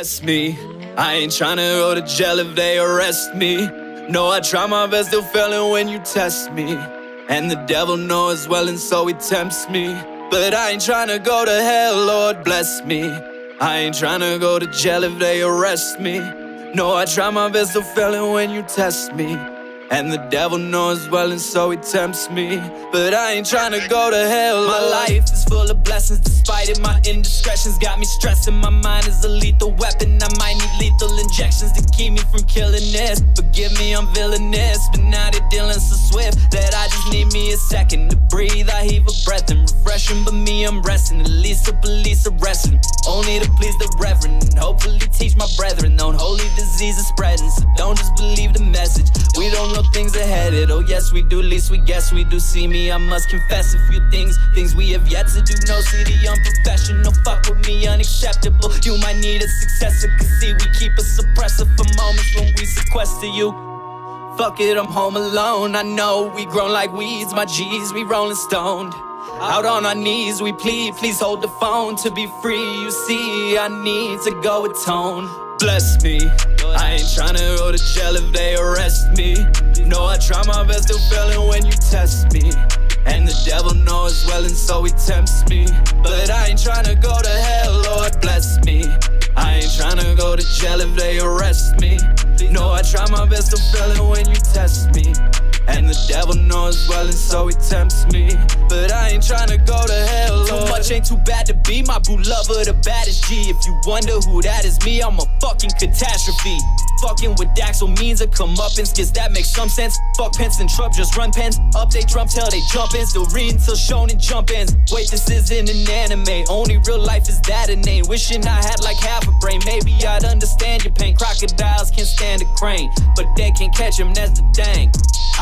Bless me. I ain't tryna go to jail if they arrest me. No, I try my best, still failing when you test me. And the devil knows well, and so he tempts me. But I ain't tryna go to hell, Lord bless me. I ain't tryna go to jail if they arrest me. No, I try my best, still failing when you test me. And the devil knows well, and so he tempts me. But I ain't trying to go to hell. My life is full of blessings, it. My indiscretions got me stressing. My mind is a lethal weapon. I might need lethal injections to keep me from killing this. Forgive me, I'm villainous, but now they're dealing so swift that I just need me a second to breathe. I heave a breath and refreshing, but me, I'm resting. At least the police arresting, only to please the reverend. And hopefully teach my brethren, known holy disease is spreading. So don't just believe the message. We don't know things ahead headed. Oh, yes, we do, least we guess we do. See me, I must confess a few things. Things we have yet to do. No, the unprofessional. Fuck with me, unacceptable. You might need a successor, cause see, we keep a suppressor for moments when we sequester you. Fuck it, I'm home alone. I know we grown like weeds, my G's, we rolling stoned. Out on our knees, we plead, please hold the phone to be free. You see, I need to go atone. Bless me. I ain't tryna go to jail if they to failing when you test me. And the devil knows well, and so he tempts me. But I ain't tryna go to hell, Lord bless me. I ain't tryna go to jail if they arrest me. No, I try my best to failing when you test me. And the devil knows well, and so he tempts me. But I ain't trying to go to hell. Lord. Too much ain't too bad to be my boo lover, the baddest G. If you wonder who that is, me, I'm a fucking catastrophe. Fucking with Daxel means a come up and that makes some sense. Fuck Pence and Trump, just run pens. Update drum till they jump in. Still reading till shown and jump ins. Wait, this isn't an anime. Only real life is that a name. Wishing I had like half a brain. Maybe I'd understand your pain. Crocodiles can stand a crane, but they can't catch him, that's the thing.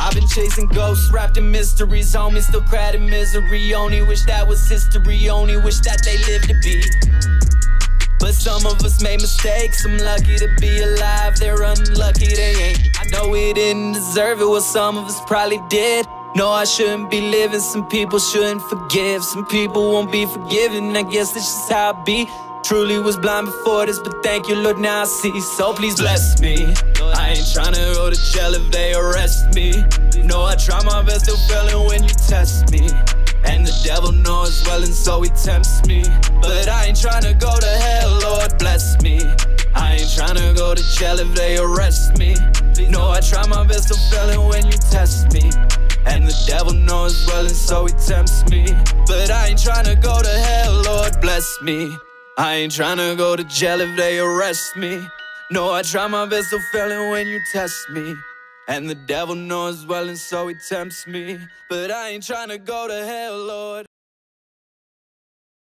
I've been chasing ghosts wrapped in mysteries, homie. Still cried in misery. Only wish that was history. Only wish that they lived to be. But some of us made mistakes. I'm lucky to be alive. They're unlucky they ain't. I know we didn't deserve it. Well, some of us probably did. No, I shouldn't be living. Some people shouldn't forgive. Some people won't be forgiven. I guess this is how it be. Truly was blind before this, but thank you, Lord, now I see. So please bless me. I ain't tryna go to jail if they me. No, I try my best to failing when you test me. And the devil knows well, and so he tempts me. But I ain't tryna go to hell, Lord bless me. I ain't tryna go to jail if they arrest me. No, I try my best to failing when you test me. And the devil knows well, and so he tempts me. But I ain't tryna go to hell, Lord bless me. I ain't tryna go to jail if they arrest me. No, I try my best to fail it when you test me. And the devil knows well, and so he tempts me. But I ain't tryna go to hell, Lord.